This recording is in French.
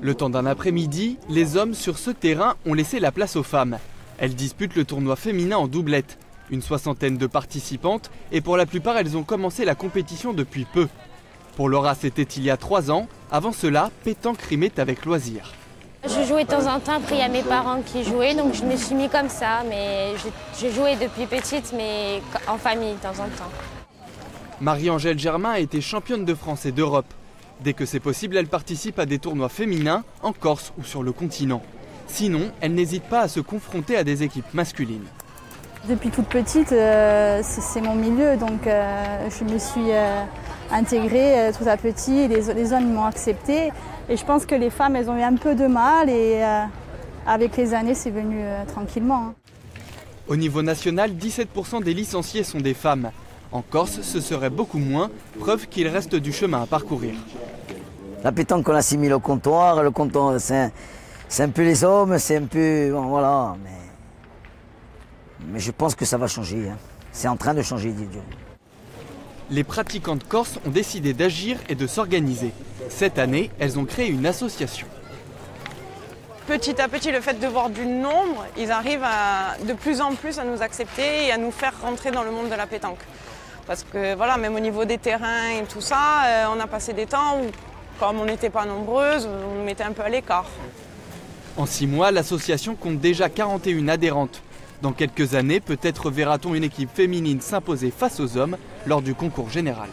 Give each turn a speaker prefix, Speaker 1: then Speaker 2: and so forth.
Speaker 1: Le temps d'un après-midi, les hommes sur ce terrain ont laissé la place aux femmes. Elles disputent le tournoi féminin en doublette. Une soixantaine de participantes et pour la plupart elles ont commencé la compétition depuis peu. Pour Laura c'était il y a trois ans, avant cela pétanque rimait avec loisir.
Speaker 2: Je jouais de temps en temps, après il y a mes parents qui jouaient, donc je me suis mis comme ça, mais j'ai joué depuis petite, mais en famille de temps en temps.
Speaker 1: Marie-Angèle Germain a été championne de France et d'Europe. Dès que c'est possible, elle participe à des tournois féminins en Corse ou sur le continent. Sinon, elle n'hésite pas à se confronter à des équipes masculines.
Speaker 3: Depuis toute petite, euh, c'est mon milieu, donc euh, je me suis euh, intégrée tout à petit, les, les hommes m'ont accepté. Et je pense que les femmes, elles ont eu un peu de mal et avec les années, c'est venu tranquillement. Hein.
Speaker 1: Au niveau national, 17% des licenciés sont des femmes. En Corse, ce serait beaucoup moins, preuve qu'il reste du chemin à parcourir.
Speaker 4: La pétanque, on l'assimile au comptoir. Le comptoir, c'est un, peu les hommes, c'est un peu. voilà. Mais, mais je pense que ça va changer. Hein. C'est en train de changer, Dieu.
Speaker 1: Les pratiquantes corses ont décidé d'agir et de s'organiser. Cette année, elles ont créé une association.
Speaker 5: Petit à petit, le fait de voir du nombre, ils arrivent à, de plus en plus à nous accepter et à nous faire rentrer dans le monde de la pétanque. Parce que voilà, même au niveau des terrains et tout ça, euh, on a passé des temps où, comme on n'était pas nombreuses, on nous mettait un peu à l'écart.
Speaker 1: En six mois, l'association compte déjà 41 adhérentes. Dans quelques années, peut-être verra-t-on une équipe féminine s'imposer face aux hommes lors du concours général.